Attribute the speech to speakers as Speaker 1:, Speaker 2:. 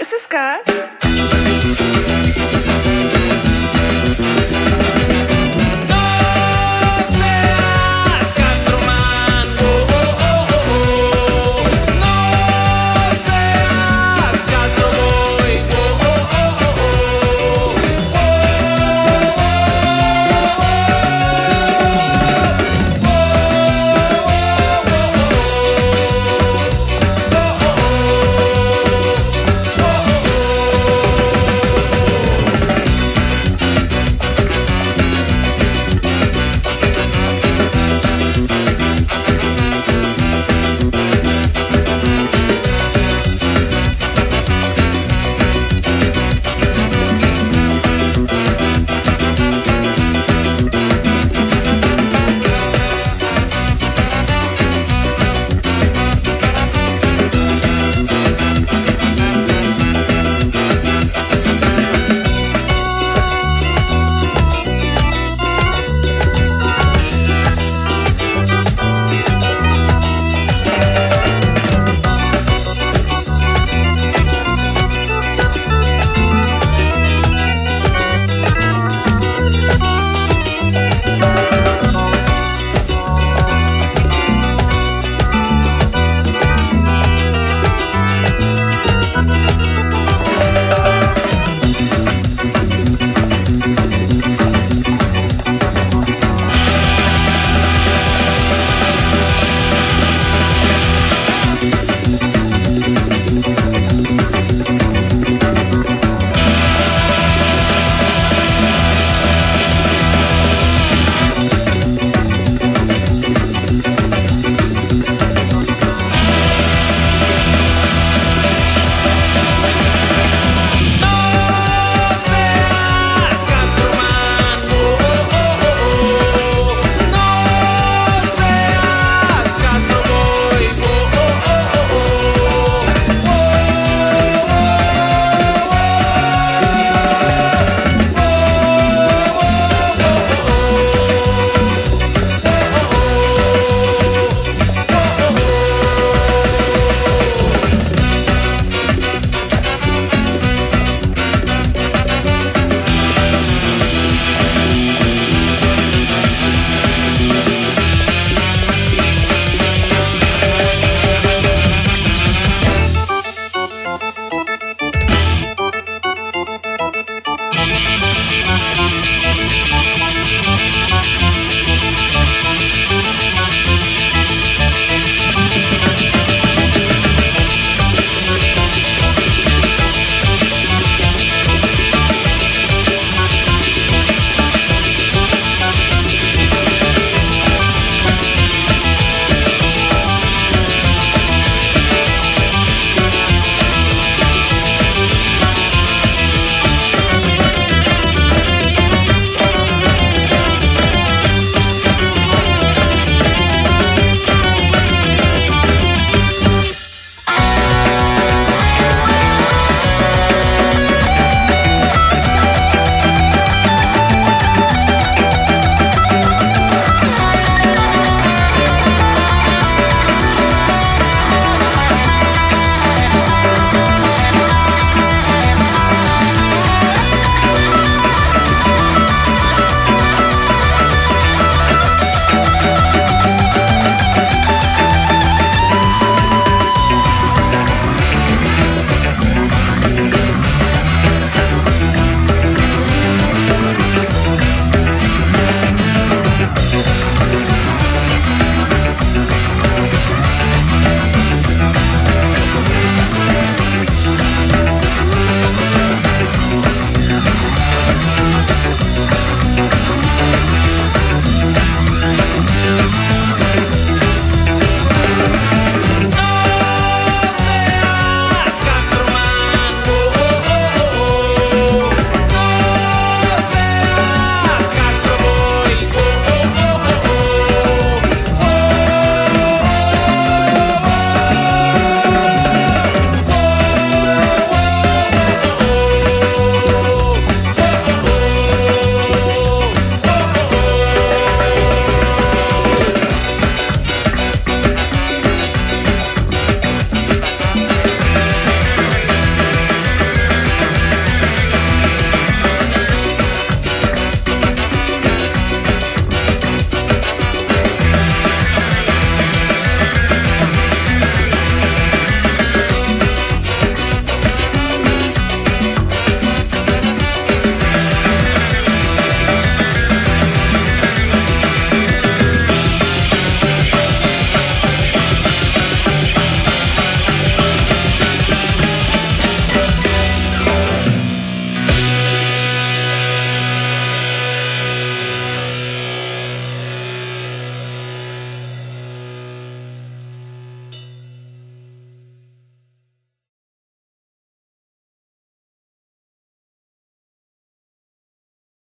Speaker 1: Is this good?